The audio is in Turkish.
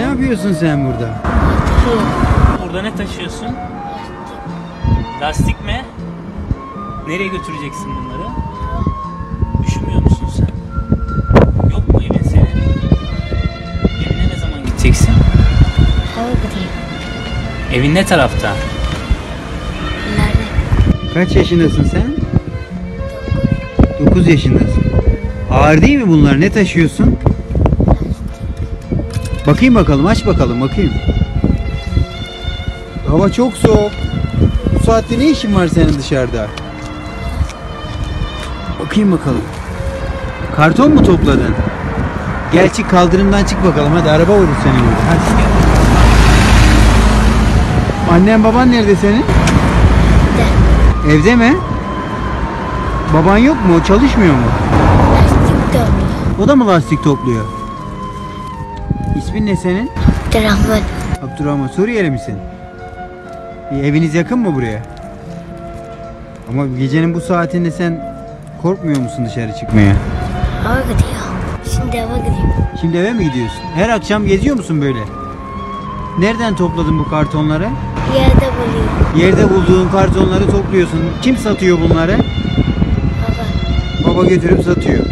yapıyorsun sen burada? Burada ne taşıyorsun? Lastik mi? Nereye götüreceksin bunları? Üşümüyor musun sen? Yok mu evin senin? Evine ne zaman gideceksin? Hava gideyim. Evin ne tarafta? Nerede? Kaç yaşındasın sen? 9 yaşındasın. Ağır değil mi bunlar? Ne taşıyorsun? Bakayım bakalım, aç bakalım, bakayım. Hava çok soğuk. Bu saatte ne işin var senin dışarıda? Bakayım bakalım. Karton mu topladın? Gel çık kaldırımdan çık bakalım hadi araba vurur seni burada. Hadi. Annen baban nerede senin? Evde mi? Baban yok mu? O çalışmıyor mu? Lastik dönüyor. O da mı lastik topluyor? İsmin ne senin? Abdurrahman. Abdurrahman. Suriyeli misin? E, eviniz yakın mı buraya? Ama gecenin bu saatinde sen korkmuyor musun dışarı çıkmaya? Hava gidiyor. Şimdi hava gideyim. Şimdi eve mi gidiyorsun? Her akşam geziyor musun böyle? Nereden topladın bu kartonları? Yerde buluyorum. Yerde bulduğun kartonları topluyorsun. Kim satıyor bunları? Baba. Baba götürüp satıyor.